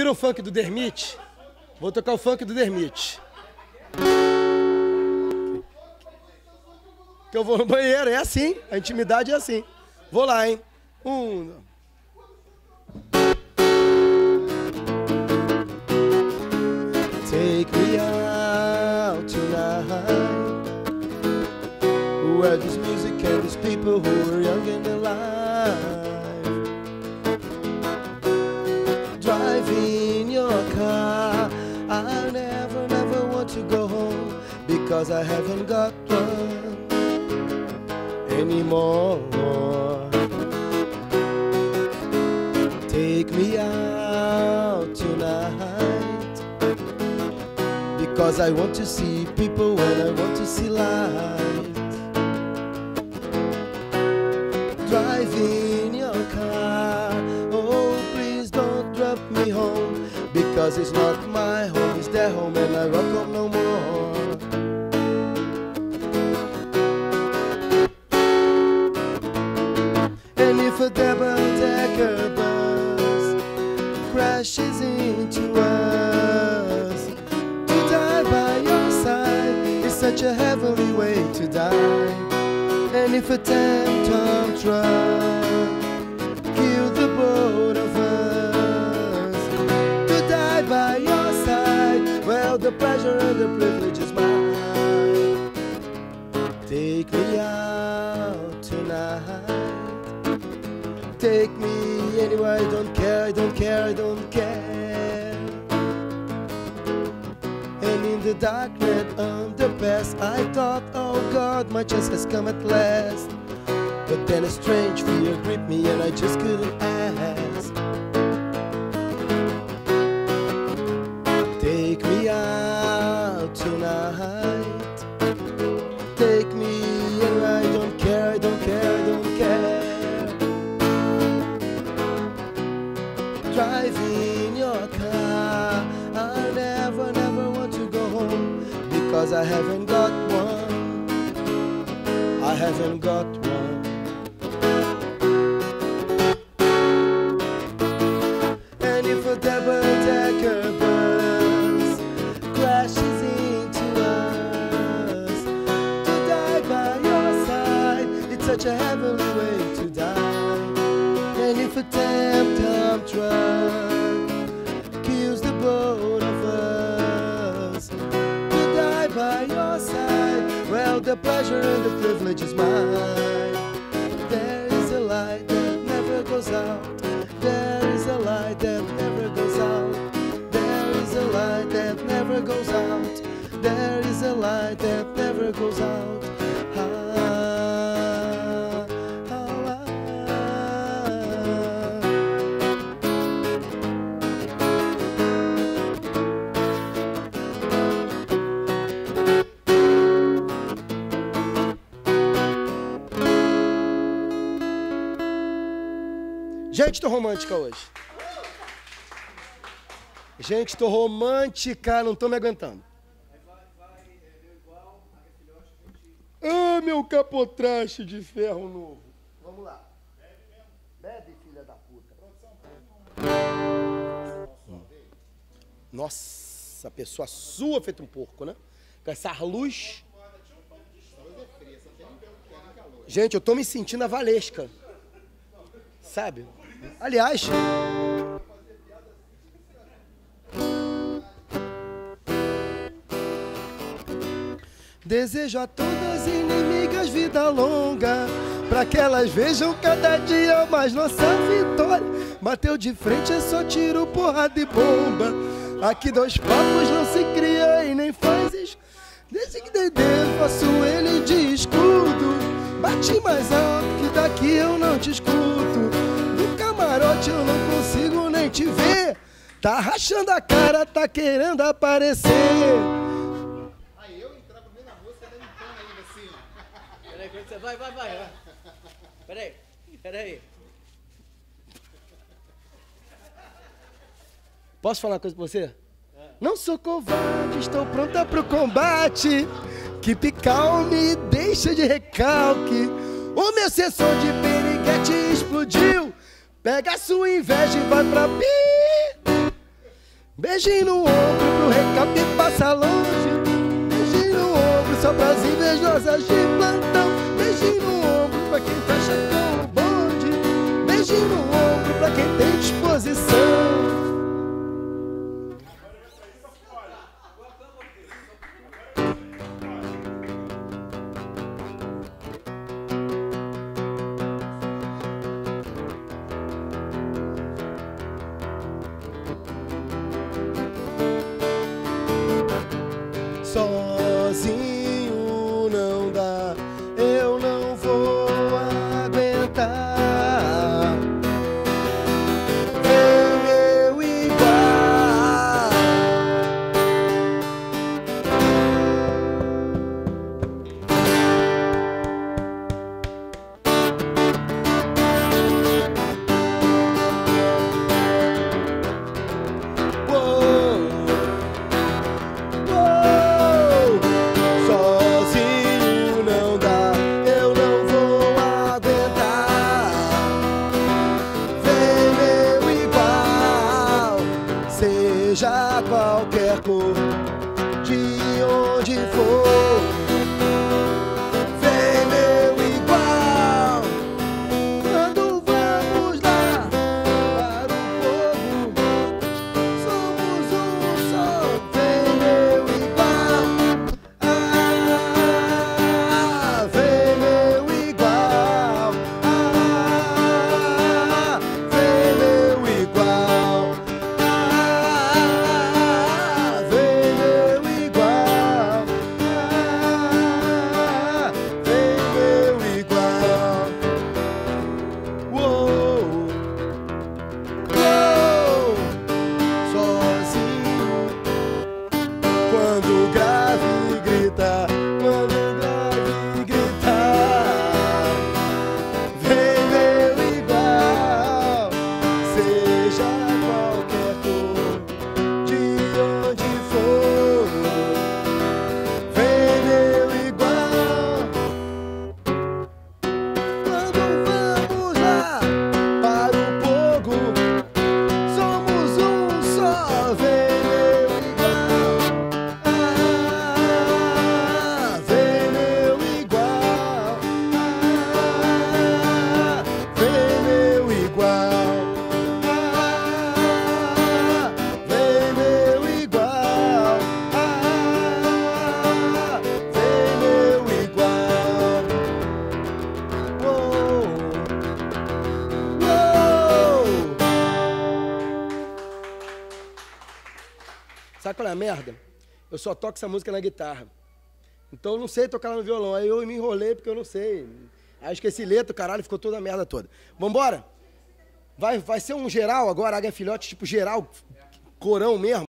Viram o funk do Dermite? Vou tocar o funk do Dermite. Que eu vou no banheiro, é assim. A intimidade é assim. Vou lá, hein? Um. Take me out tonight. Where there's music and there's people who are young and alive. Because I haven't got one anymore. Take me out tonight because I want to see people when I want to see light. Driving your car, oh please don't drop me home because it's not my home such a heavenly way to die. And if a ten-ton truck kills the both of us, to die by your side, well, the pleasure and the privilege is mine. Take me out tonight. Take me anywhere, I don't care, The dark red underpass, I thought, oh God, my chance has come at last. But then a strange fear gripped me and I just couldn't ask. Take me out tonight. Because I haven't got one. I haven't got one. And if a double-decker bus crashes into us, to die by your side, it's such a heavenly the pleasure and the privilege is mine. There is a light that never goes out. There is a light that never goes out. There is a light that never goes out. There is a light that never goes out. Gente, tô romântica hoje. Gente, tô romântica, não tô me aguentando. Ah, meu capotraste de ferro novo. Vamos lá. Bebe, filha da puta. Nossa, a pessoa sua feito um porco, né? Com essa luz. Gente, eu tô me sentindo a Valesca. Sabe? Aliás. Desejo a todas inimigas vida longa, pra que elas vejam cada dia mais nossa vitória. Bateu de frente é só tiro, porrada e bomba. Aqui dois papos não se cria e nem faz es- Desde que Dedê faço ele de escudo. Bate mais alto que daqui eu não te escuto. No camarote eu não consigo nem te ver. Tá rachando a cara, tá querendo aparecer. Aí eu entrar pra mim na música, ela entendo ainda assim, ó. Peraí, quando você vai, vai, vai. vai. Peraí, peraí. Posso falar uma coisa pra você? Não sou covarde, estou pronta pro combate. Keep calm, me deixa de recalque. O meu sensor de periguete explodiu. Pega a sua inveja e vai pra pi. Beijinho no ombro pro recado passa longe. Beijinho no ombro só pras invejosas de plantão. Beijinho no ombro pra quem fecha com seja qualquer cor, Sabe qual é a merda? Eu só toco essa música na guitarra. Então eu não sei tocar no violão. Aí eu me enrolei porque eu não sei. Aí esqueci letra, caralho, ficou toda a merda toda. Vambora? Vai, vai ser um geral agora, Águia Filhote, tipo geral, corão mesmo.